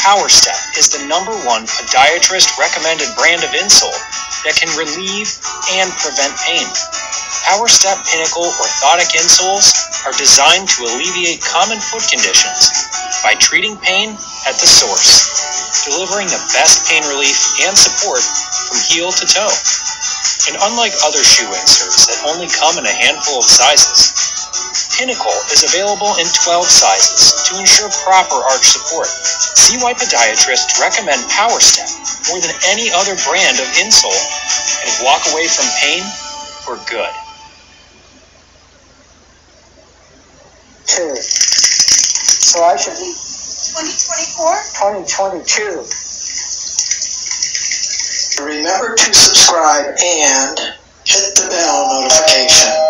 PowerStep is the number one podiatrist recommended brand of insole that can relieve and prevent pain. PowerStep Pinnacle orthotic insoles are designed to alleviate common foot conditions by treating pain at the source, delivering the best pain relief and support from heel to toe. And unlike other shoe inserts that only come in a handful of sizes, Pinnacle is available in 12 sizes to ensure proper arch support. See why podiatrists recommend PowerStep more than any other brand of insole and walk away from pain for good. Two. So I should be 2024? 2022. Remember to subscribe and hit the bell notification.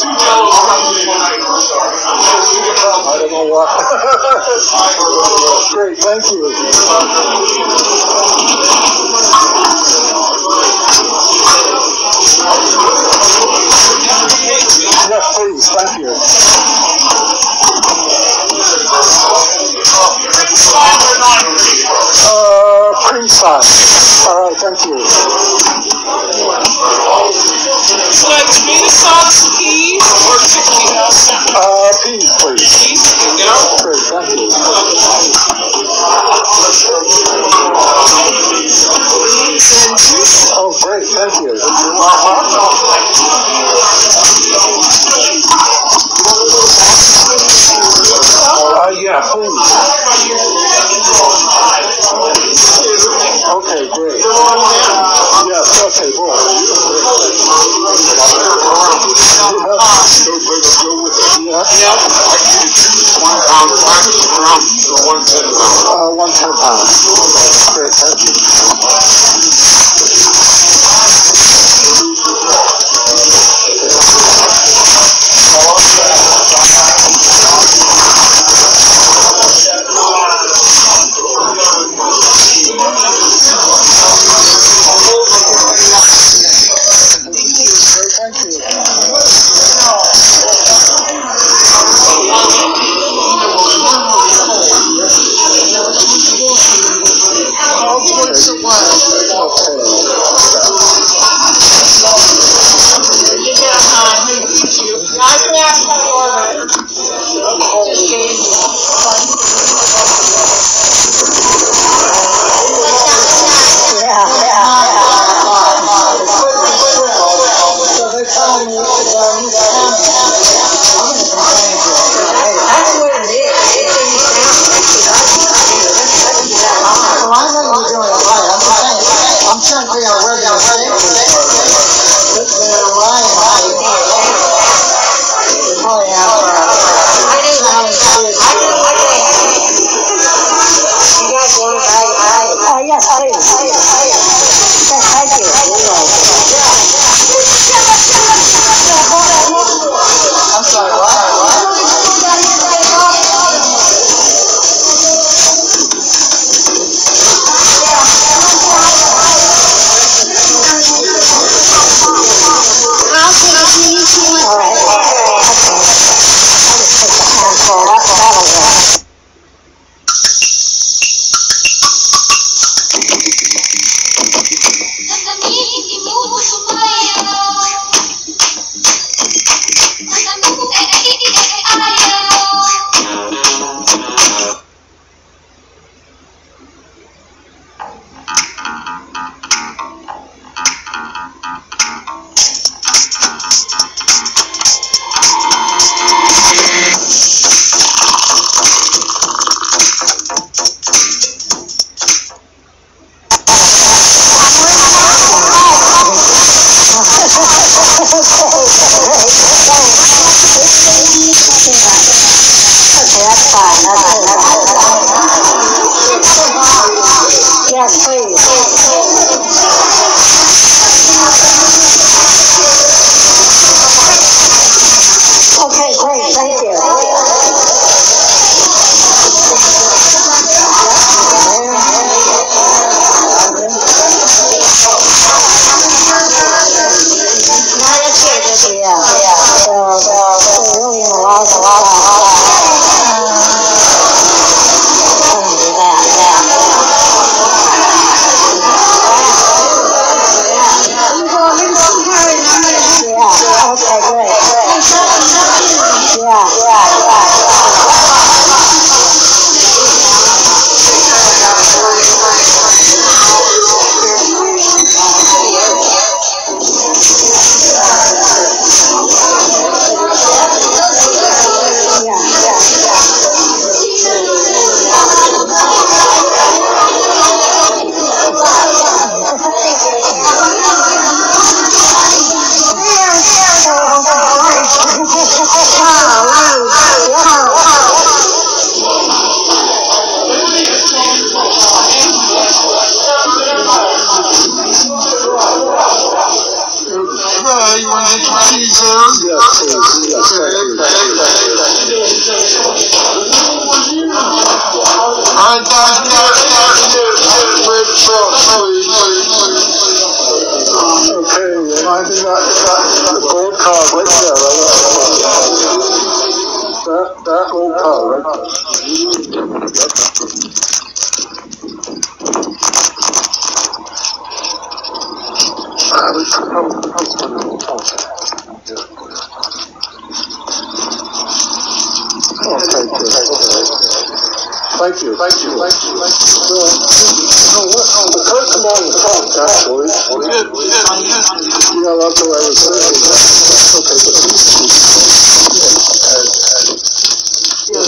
I don't know what. Great, thank you. Yes, please, thank you. Uh, pre-sign. All right, thank you. out. In? Yes. That, that, gold car right there? That, that gold car right there. Uh, we come, come, come, come, come. Okay, good, okay. Thank you, thank you, thank you, thank you. You know what, the person on the phone, actually. Good, good, good. Yeah, that's what I was saying. Okay, but these two. Okay,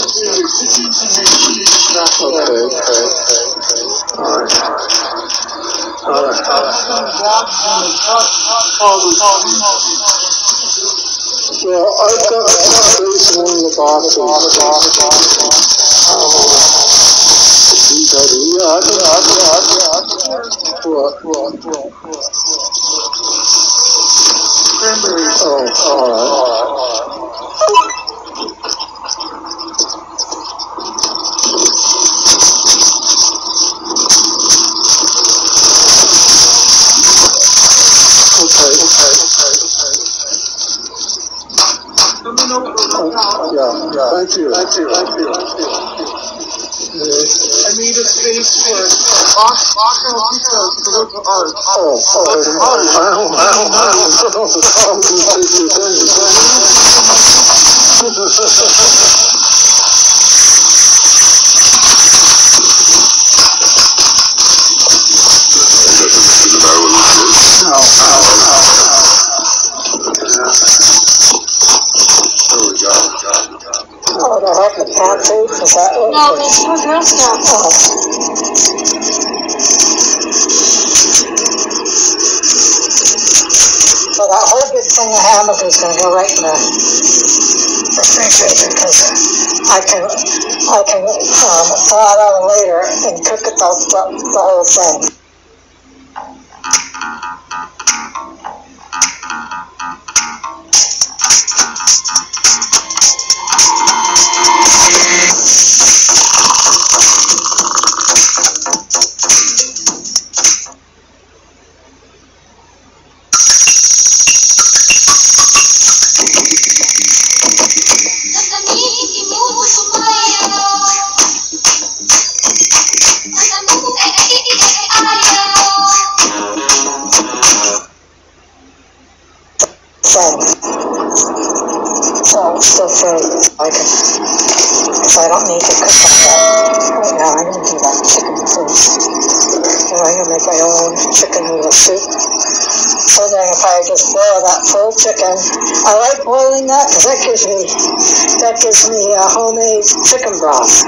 okay, okay, okay. All right. All right, all right. Well, I've got space in one of the boxes. These are the- Yeah, I can, I can, I can, I can. What, what, what, what? Oh, all right, all right, all right. Okay, okay, okay, okay. Oh, Yeah, yeah, thank you, thank you, thank you, thank you. I need a space for box, box and pizza to look at art. Oh, oh, I don't, I don't, thing hamburgers is gonna go right in the refrigerator, because I can, I can, um, thaw it out later and cook it the, the, the whole thing. So, so I'm still I can, if I don't need to cook like that, right now I'm gonna do that chicken soup. And I'm gonna make my own chicken noodle soup. So then if I just boil that whole chicken, I like boiling that because that gives me, that gives me a homemade chicken broth.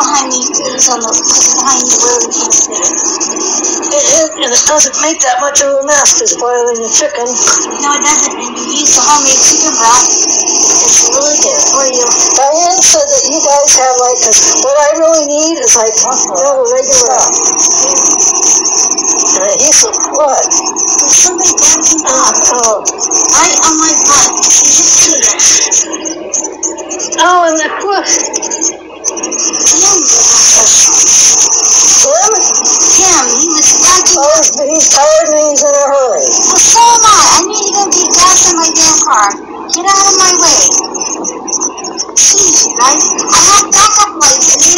Behind me, it's on the, behind me where we can sit. It and it doesn't make that much of a mess just boiling the chicken. No, it doesn't, and you use the homemade chicken broth. It's really good for you. Diane said that you guys have like, 'cause what I really need is like, you know, regular. And he said, what? There's somebody backing up Oh, right on my butt. You just see it. oh, and the foot. Tim, Him? Tim, he Oh, he's tired and he's in a hurry. Well, so am I. I need to go get gas in my damn car. Get out of my way. Jeez, guys. I have backup lights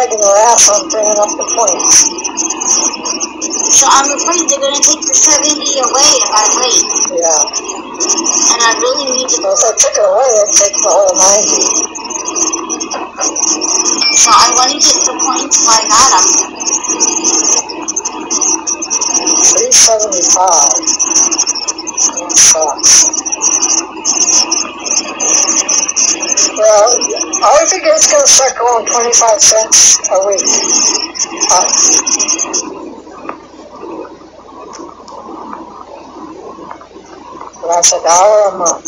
dragging their ass on bringing up the points. So I'm afraid they're going to take the 70 away if I wait. Yeah. And I really need to. So if they took it away, they'd take the whole 90. So I want to get the points I got them. 375. That sucks. Well, I think it's going to start going 25 cents a week. Uh, that's a dollar a month.